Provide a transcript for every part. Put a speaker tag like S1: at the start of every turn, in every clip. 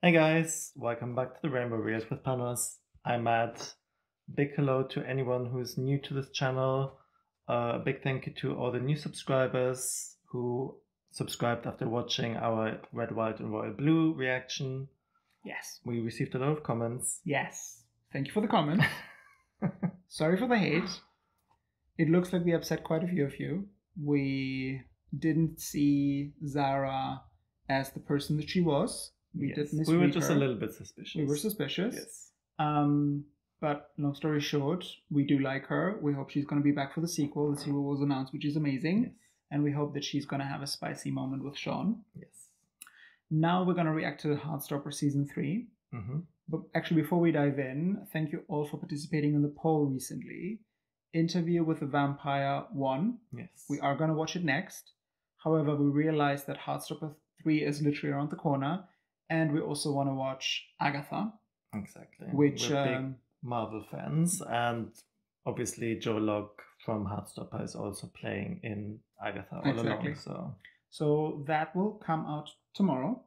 S1: Hey guys, welcome back to the Rainbow Reels with Panos. I'm Matt. Big hello to anyone who's new to this channel. Uh, a big thank you to all the new subscribers who subscribed after watching our Red, White, and Royal Blue reaction.
S2: Yes.
S1: We received a lot of comments.
S2: Yes. Thank you for the comment. Sorry for the hate. It looks like we upset quite a few of you. We didn't see Zara as the person that she was. We
S1: Yes,
S2: did
S1: we were just
S2: her.
S1: a little bit suspicious.
S2: We were suspicious.
S1: Yes.
S2: Um, but long story short, we do like her. We hope she's going to be back for the sequel. The sequel was announced, which is amazing.
S1: Yes.
S2: And we hope that she's going to have a spicy moment with Sean.
S1: Yes.
S2: Now we're going to react to Heartstopper Season 3.
S1: hmm
S2: But actually, before we dive in, thank you all for participating in the poll recently. Interview with the Vampire 1.
S1: Yes.
S2: We are going to watch it next. However, we realized that Heartstopper 3 is literally around the corner. And we also want to watch Agatha,
S1: Exactly.
S2: which.
S1: We're big
S2: Um,
S1: Marvel fans, and obviously Joe Locke from Heartstopper is also playing in Agatha all
S2: Exactly.
S1: along. So
S2: so that will come out tomorrow.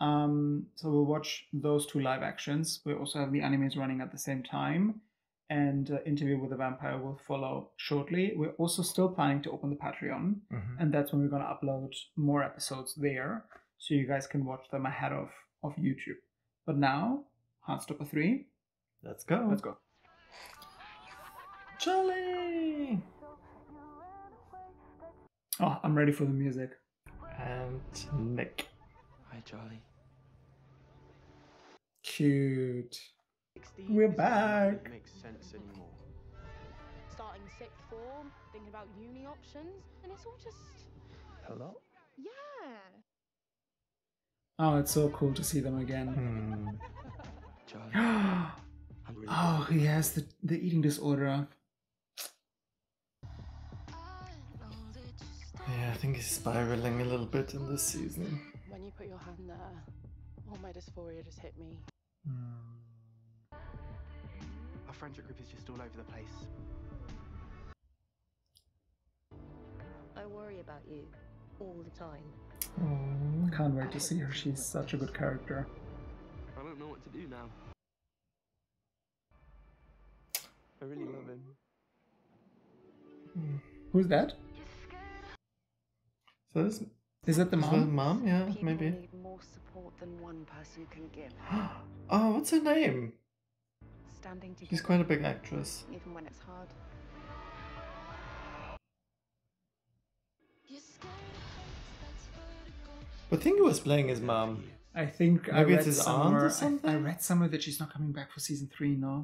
S2: Um, so we'll watch those two live actions. We also have the animes running at the same time, and uh, Interview with the Vampire will follow shortly. We're also still planning to open the Patreon.
S1: mhm.
S2: and that's when we're going to upload more episodes there so you guys can watch them ahead of of youtube but now heartstopper 3
S1: let's go.
S2: let's go
S1: Charlie
S2: oh i'm ready for the music
S1: and Nick.
S3: Hi, Charlie.
S2: cute
S3: 16
S2: We're back.
S3: Doesn't sense anymore.
S4: starting sixth form, thinking about uni options, and it's all just
S3: Hello?
S4: yeah.
S2: Oh it's so cool to see them again
S1: Hmm.
S2: Oh he has the the eating disorder
S1: Yeah, I think he's spiraling a little bit in this season.
S4: When you put your hand there, all my dysphoria just hit me.
S1: Hmm.
S3: Our friendship group is just all over the place.
S5: I worry about you all the time.
S1: Aw.
S2: can't wait to see her she's such a good character
S3: I don't know what to do now. I really love him.
S1: Hmm.
S2: who's that
S1: So this
S2: is that the
S1: is that
S2: mom
S1: mom? Yeah,
S4: People
S1: maybe.
S4: need more support than one person can give.
S1: oh, what's her name?
S4: Standing together,
S1: She's quite a big actress.
S4: even when it's hard.
S1: I think he was playing his mom.
S2: i think i
S1: Maybe
S2: read
S1: it's his aunt or
S2: somewhere I, I read somewhere that she's not coming back for season 3 no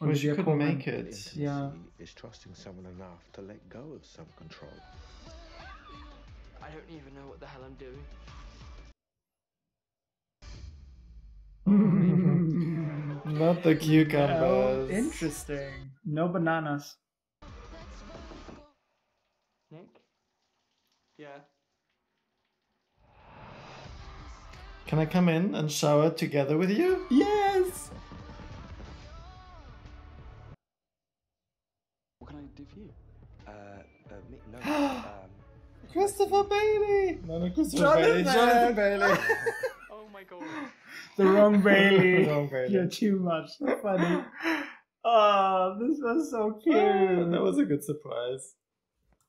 S1: Well, she couldn't
S2: Colman.
S1: make it.
S2: Yeah.
S6: is trusting someone enough to let go of some control.
S3: I don't even know what the hell I'm doing.
S1: Not the cucumbers.
S2: Oh, interesting. No bananas.
S3: Nick? Yeah.
S1: Can I come in and shower together with you?
S2: Yes.
S3: What can I do for you?
S6: Uh, uh, me, no, um,
S1: Christopher Bailey! No, not Christopher
S2: Jonathan!
S1: Bailey. Jonathan Bailey.
S3: Oh my god.
S2: The wrong Bailey.
S1: the Wrong Bailey.
S2: You're too much. So funny. Oh, this was so cute.
S1: Oh, that was a good surprise.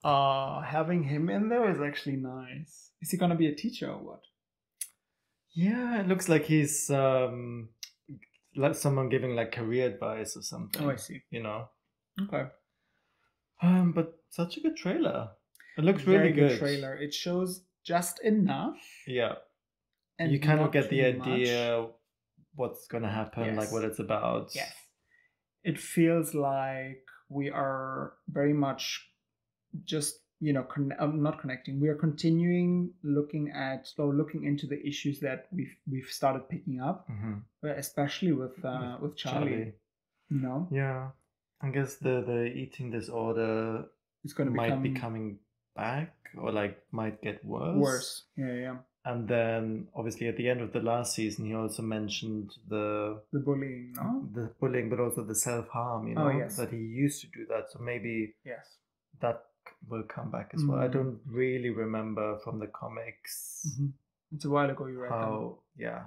S2: Oh, having him in there is actually nice. Is he gonna be a teacher or what?
S1: Yeah, it looks like he's um like someone giving like career advice or something.
S2: Oh, I see.
S1: You know.
S2: Okay.
S1: Um, but such a good trailer. It looks
S2: Very
S1: really good. good.
S2: trailer. It shows just enough.
S1: Yeah.
S2: And
S1: you kind of get the
S2: too much.
S1: idea what's gonna happen, like what it's about.
S2: Yes. It feels like we are very much just, you know, con- um, not connecting. We are continuing looking at or looking into the issues that we've we've started picking up,
S1: Mhm.
S2: uh, especially with uh, with Charlie. You know,
S1: Yeah. I guess the the eating disorder
S2: it's going to
S1: might
S2: become
S1: be coming back or like might get worse.
S2: worse. Yeah, yeah.
S1: And then obviously at the end of the last season he also mentioned the
S2: The bullying, no?
S1: the bullying but also the self harm, you know,
S2: Oh, yes.
S1: that he used to do that. So maybe
S2: Yes.
S1: that will come back as well. I
S2: Mhm.
S1: don't really remember from the comics
S2: hmm It's a while ago you read them.
S1: how yeah.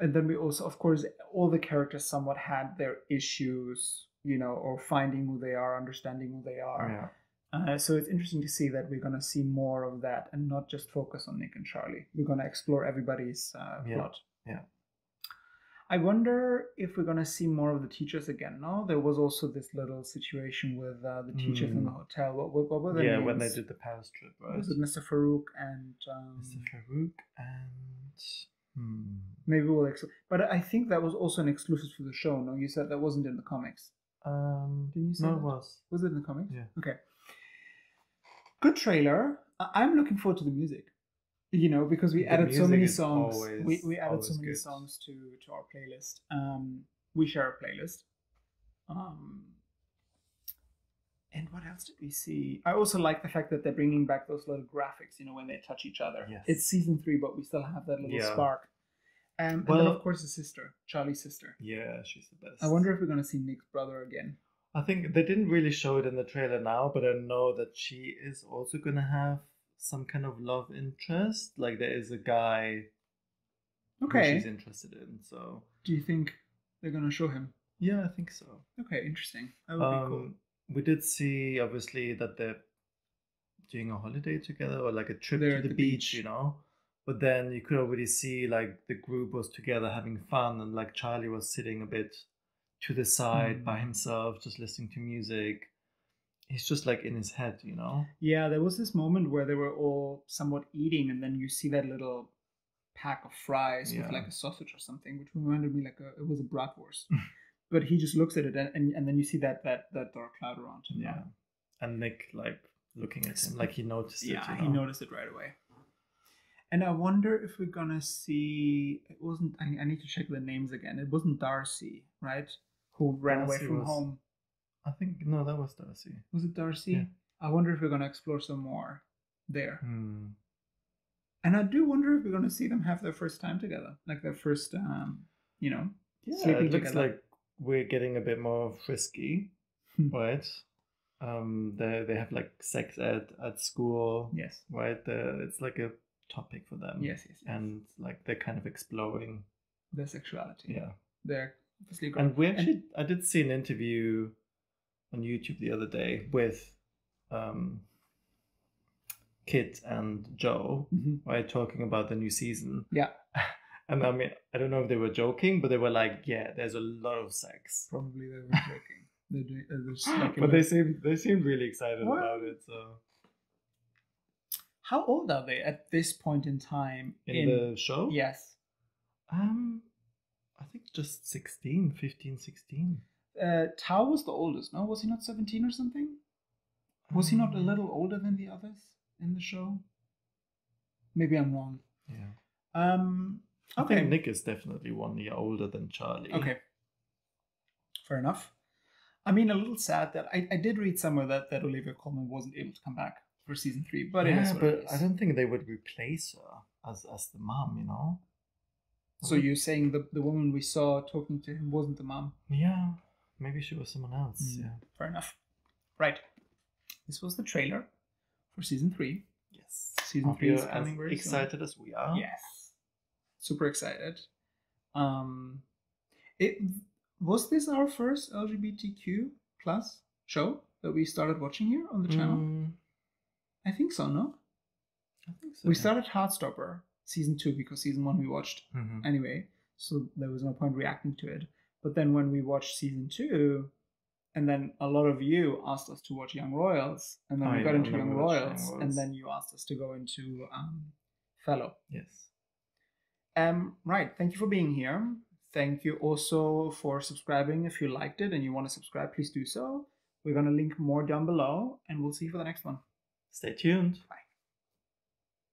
S2: and then we also of course all the characters somewhat had their issues you know or finding who they are understanding who they are
S1: Yeah.
S2: uh, so it's interesting to see that we're going to see more of that and not just focus on nick and charlie we're going to explore everybody's uh,
S1: Yeah,
S2: plot
S1: yeah.
S2: I wonder if we're going to see more of the teachers again no there was also this little situation with uh, the teachers from
S1: Hmm.
S2: the hotel what, what, what were their
S1: Yeah, when they did the Paris trip, right?
S2: was it mr farouk and um,
S1: Mr. Farouk and hmm.
S2: maybe we'll ex- but i think that was also an exclusive for the show no you said that wasn't in the comics
S1: um
S2: Didn't you say
S1: no
S2: that?
S1: it was
S2: Was it in the comics?
S1: Yeah.
S2: Okay. Good trailer. I'm looking forward to the music. You know, because we
S1: The
S2: added so many songs.
S1: always-
S2: we we added so many
S1: good.
S2: songs to to our playlist. Um, we share a playlist. Um, and what else did we see? I also like the fact that they're bringing back those little graphics. You know, when they touch each other.
S1: Yes.
S2: It's season three, but we still have that little
S1: Yeah.
S2: spark. Um, and then of course the sister, Charlie's sister.
S1: Yeah, she's the best.
S2: I wonder if we're gonna see Nick's brother again.
S1: I think they didn't really show it in the trailer now, but I know that she is also gonna have some kind of love interest. Like there is a guy who
S2: Okay.
S1: she's interested in. So
S2: Do you think they're gonna show him?
S1: yeah, I think so.
S2: Okay, interesting. That would be cool.
S1: Um, we did see obviously that they're doing a holiday together or like a trip
S2: They're
S1: to the,
S2: the
S1: beach,
S2: beach.
S1: you know. But then you could already see like the group was together having fun, and like Charlie was sitting a bit to the side by
S2: Mm.
S1: himself, just listening to music. He's just like in his head, you know.
S2: Yeah, there was this moment where they were all somewhat eating, and then you see that little pack of fries
S1: Yeah.
S2: with like a sausage or something, which reminded me like a, it was a bratwurst. but he just looks at it, and, and, and then you see that that that dark cloud around him.
S1: Yeah. And Nick like looking at him, like he noticed it.
S2: yeah,
S1: you
S2: he noticed it right away. And I wonder if we're gonna see. It wasn't. I, I need to check the names again. It wasn't Darcy, right? Who ran away from
S1: was-
S2: home.
S1: I think no, that was Darcy.
S2: Was it Darcy?
S1: Yeah.
S2: I wonder if we're gonna explore some more there.
S1: Hmm.
S2: And I do wonder if we're gonna see them have their first time together, like their first, um, you know,
S1: Yeah, it looks
S2: together.
S1: like we're getting a bit more frisky,
S2: Hmm.
S1: right? Um, they they have like sex ed at school,
S2: yes,
S1: right? The, it's like a topic for them.
S2: yes, yes, yes.
S1: and like they're kind of exploring.
S2: their sexuality.
S1: Yeah,
S2: they're obviously
S1: and we actually I did see an interview on YouTube the other day with um Kit and Joe,
S2: Mhm.
S1: right, talking about the new season.
S2: Yeah,
S1: And I mean, I don't know if they were joking, but they were like, "Yeah, there's a lot of sex."
S2: probably they were joking. They're doing, uh, they're just like
S1: but they seem they seem really excited
S2: Well-
S1: about it. So
S2: How old are they at this point in time?
S1: in, the show,
S2: yes,
S1: um, I think just 16, 15, 16.
S2: Uh, Tao was the oldest. No, was he not seventeen or something? Was he not a
S1: Um,
S2: little older than the others in the show? Maybe I'm wrong.
S1: Yeah,
S2: Um, okay.
S1: I think Nick is definitely one year older than Charlie.
S2: Okay. Fair enough. I mean, a little sad that I, I did read somewhere that, that Olivia Colman wasn't able to come back for season three, but
S1: yeah, but. I don't think they would replace her as as the mom. You know.
S2: So you're saying the, the woman we saw talking to him wasn't the mom?
S1: Yeah, maybe she was someone else.
S2: Mm.
S1: Yeah.
S2: Fair enough. Right. This was the trailer for season three.
S1: Yes.
S2: Season
S1: Hope
S2: three is coming very soon.
S1: excited as we are.
S2: Yes. Super excited. Um, it was this our first LGBTQ plus show that we started watching here on the channel?
S1: Mm,
S2: I think so. No,
S1: I think so.
S2: we
S1: yeah.
S2: started Heartstopper season two because season one we watched
S1: Mhm.
S2: anyway, so there was no point reacting to it. But then when we watched season two, and then a lot of you asked us to watch Young Royals, and then
S1: Oh,
S2: we got
S1: yeah,
S2: into Young Royals,
S1: Young
S2: and then you asked us to go into um, Fellow.
S1: Yes.
S2: Um, right. Thank you for being here. Thank you also for subscribing. If you liked it and you want to subscribe, please do so. We're going to link more down below, and we'll see you for the next one.
S1: Stay tuned.
S2: Bye.